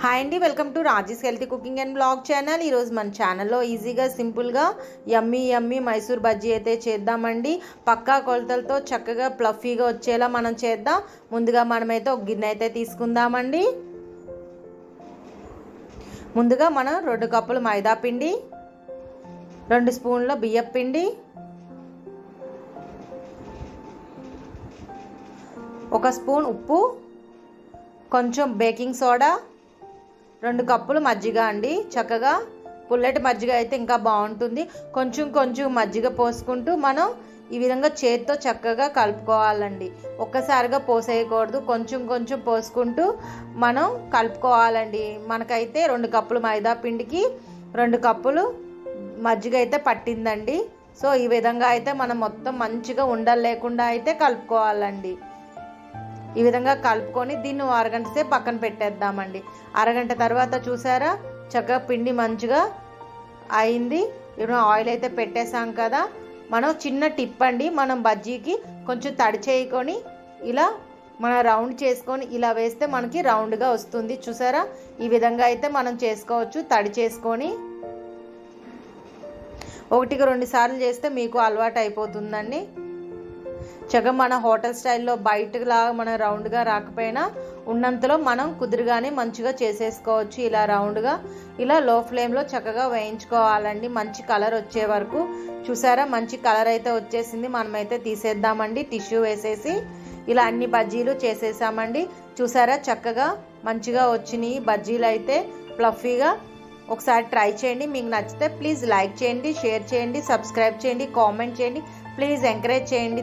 Hi అండి welcome to Raji's healthy cooking and blog channel ఈరోజు మన ఛానల్లో ఈజీగా సింపుల్గా యమ్మీ యమ్మీ మైసూర్ బజ్జీ అయితే చేద్దామండి. పక్కా కొలతలతో చక్కగా ప్లఫీగా వచ్చేలా మనం చేద్దాం. ముందుగా మనమైతే ఒక గిన్నె అయితే తీసుకుందామండి. ముందుగా మనం రెండు కప్పులు మైదా పిండి రెండు స్పూన్ల బియ్యం పిండి ఒక స్పూన్ ఉప్పు కొంచెం బేకింగ్ సోడా రెండు కప్పులు మజ్జిగ అండి. చక్కగా పుల్లటి మజ్జిగ అయితే ఇంకా బాగుంటుంది. కొంచెం కొంచెం మజ్జిగ పోసుకుంటూ మనం ఈ విధంగా చేతితో చక్కగా కలుపుకోవాలండి. ఒక్కసారిగా పోసేయకూడదు. కొంచెం కొంచెం పోసుకుంటూ మనం కలుపుకోవాలండి. మనకైతే రెండు కప్పులు మైదా పిండికి రెండు కప్పులు మజ్జిగ అయితే పట్టిందండి. సో ఈ విధంగా అయితే మనం మొత్తం మంచిగా ఉండలు లేకుండా అయితే కలుపుకోవాలండి. ఈ విధంగా కలుపుకొని దీన్ని అరగంట సేపు పక్కన పెట్టేద్దామండి. అరగంట తర్వాత చూసారా? చక్కగా పిండి మంచిగా అయింది. ఇప్పుడు ఆయిల్ అయితే పెట్టేసాం కదా. మనం చిన్న టిప్ అండి. మనం బజ్జీకి కొంచెం తడి చేయకొని ఇలా మనం రౌండ్ చేసుకొని ఇలా వేస్తే మనకి రౌండ్గా వస్తుంది. చూసారా? ఈ విధంగా అయితే మనం చేసుకోవచ్చు. తడి చేసుకొని ఒకటికి రెండు సార్లు చేస్తే మీకు అలవాటు అయిపోతుందండి. చక్కగా మన హోటల్ స్టైల్లో బయటలాగా మన రౌండ్గా రాకపోయినా ఉన్నంతలో మనం కుదురుగానే మంచిగా చేసేసుకోవచ్చు. ఇలా రౌండ్గా ఇలా లో ఫ్లేమ్లో చక్కగా వేయించుకోవాలండి. మంచి కలర్ వచ్చే వరకు. చూసారా? మంచి కలర్ అయితే వచ్చేసింది. మనమైతే తీసేద్దామండి. టిష్యూ వేసేసి ఇలా అన్ని బజ్జీలు చేసేసామండి. చూసారా? చక్కగా మంచిగా వచ్చినాయి బజ్జీలు అయితే ఫ్లఫీగా ఒకసారి ట్రై చేయండి. మీకు నచ్చితే ప్లీజ్ లైక్ చేయండి షేర్ చేయండి సబ్స్క్రైబ్ చేయండి కామెంట్ చేయండి. ప్లీజ్ ఎంకరేజ్ చేయండి.